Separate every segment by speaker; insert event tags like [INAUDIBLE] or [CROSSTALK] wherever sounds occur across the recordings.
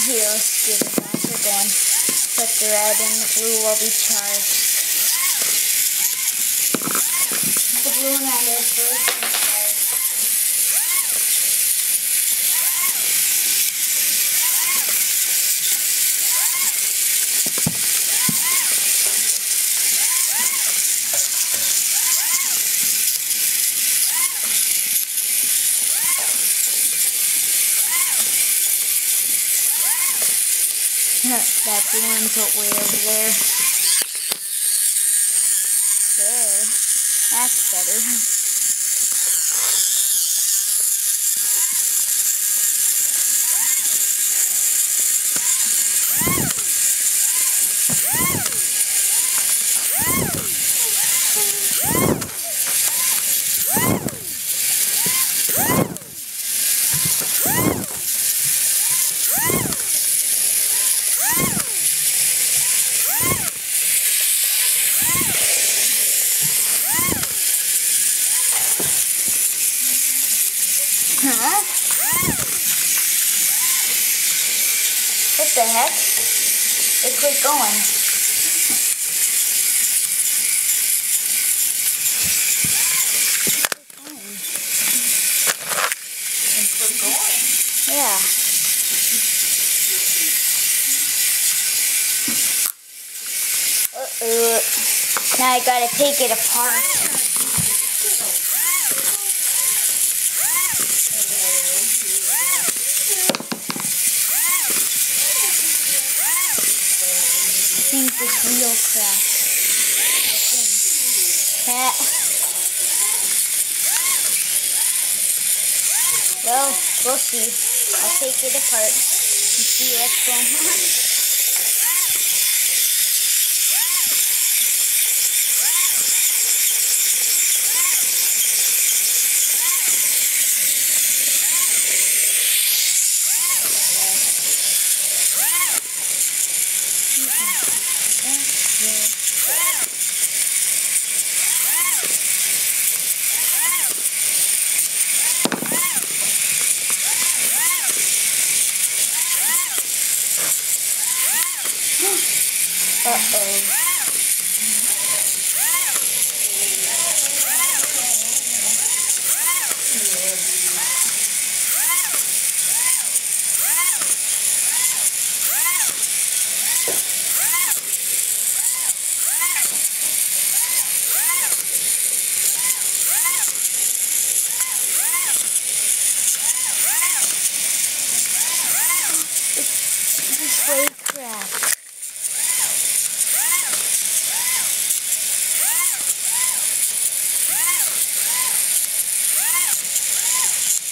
Speaker 1: Here, let's get it on. We're. Put the red and the blue will be charged. The blue and red the one put way over there. There. That's better. Huh? What the heck? It quit going. Yeah. Now I gotta take it apart. This. I think. Cat. Well, we'll see. I'll take it apart and see what's going on. Uh-oh.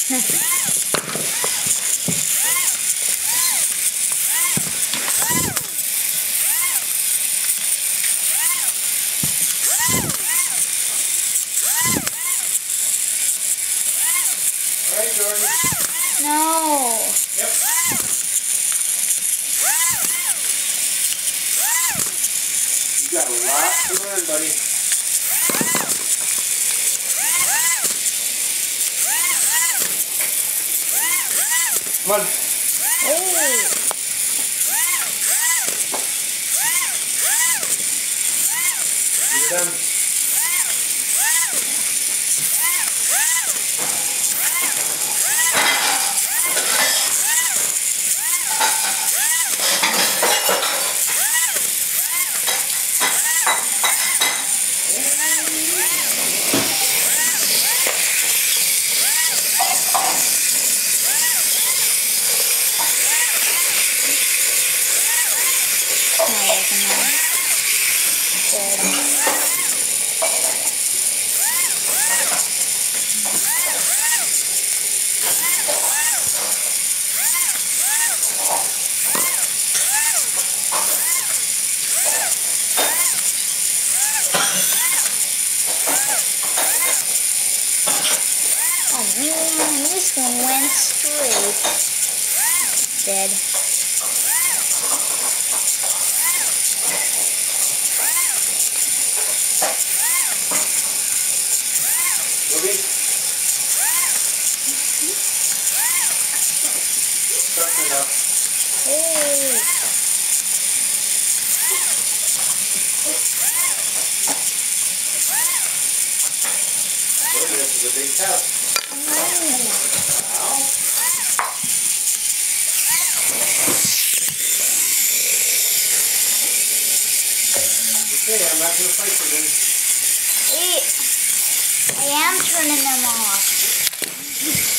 Speaker 2: Yep. You got a lot to learn, buddy. 丸。
Speaker 1: おお。Thank you. Oh man, this one went straight. Dead.
Speaker 2: Is big test. Now, okay, I'm not gonna fight for this.
Speaker 1: I am turning them off. [LAUGHS]